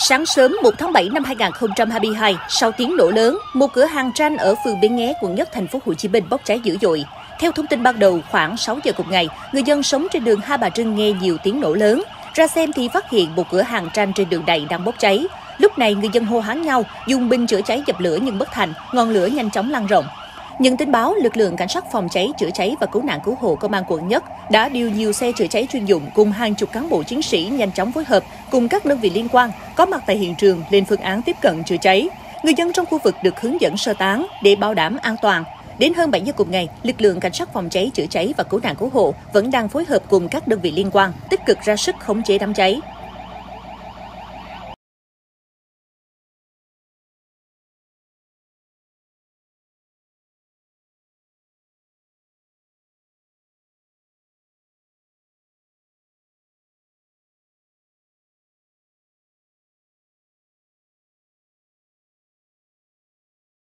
Sáng sớm 1 tháng 7 năm 2022, sau tiếng nổ lớn, một cửa hàng tranh ở phường Bến Nghé, quận Nhất, thành phố Hồ Chí Minh bốc cháy dữ dội. Theo thông tin ban đầu, khoảng 6 giờ cùng ngày, người dân sống trên đường Hai Bà Trưng nghe nhiều tiếng nổ lớn. Ra xem thì phát hiện một cửa hàng tranh trên đường đầy đang bốc cháy. Lúc này, người dân hô hoán nhau, dùng binh chữa cháy dập lửa nhưng bất thành, ngọn lửa nhanh chóng lan rộng. Nhận tin báo, lực lượng cảnh sát phòng cháy, chữa cháy và cứu nạn cứu hộ công an quận Nhất đã điều nhiều xe chữa cháy chuyên dụng cùng hàng chục cán bộ chiến sĩ nhanh chóng phối hợp cùng các đơn vị liên quan có mặt tại hiện trường lên phương án tiếp cận chữa cháy. Người dân trong khu vực được hướng dẫn sơ tán để bảo đảm an toàn. Đến hơn 7 giờ cùng ngày, lực lượng cảnh sát phòng cháy, chữa cháy và cứu nạn cứu hộ vẫn đang phối hợp cùng các đơn vị liên quan tích cực ra sức khống chế đám cháy.